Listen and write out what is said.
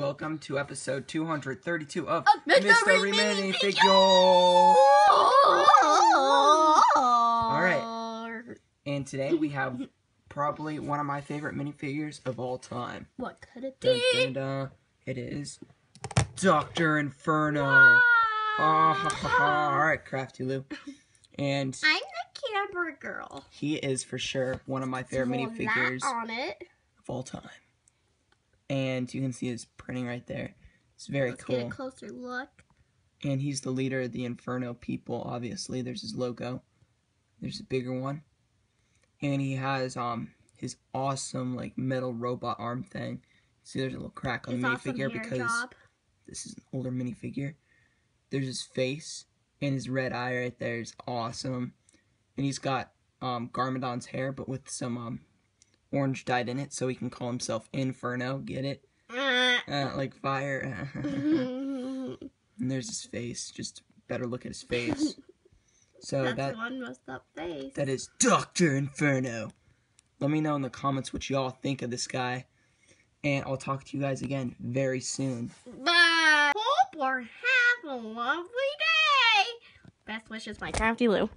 Welcome to episode 232 of Of Mystery Minifigure. Minifigure. All right. And today we have probably one of my favorite minifigures of all time. What could it be? dun, dun. It is Doctor Inferno. Ah, ha, ha, ha. All right, Crafty Lou. And I'm the camera girl. he is for sure one of my favorite minifigures on it. of all time. And you can see his printing right there. It's very Let's cool. get a closer look. And he's the leader of the Inferno people, obviously. There's his logo. There's a bigger one. And he has um his awesome like metal robot arm thing. See there's a little crack on His the awesome minifigure hair because job. this is an older minifigure. There's his face and his red eye right there is awesome. And he's got um Garmadon's hair but with some um orange dyed in it so he can call himself Inferno, get it? Uh, like fire. And there's his face. Just better look at his face. So That's that one messed up face. that is Doctor Inferno. Let me know in the comments what y'all think of this guy, and I'll talk to you guys again very soon. Bye. Hope or have a lovely day. Best wishes, my crafty Lou.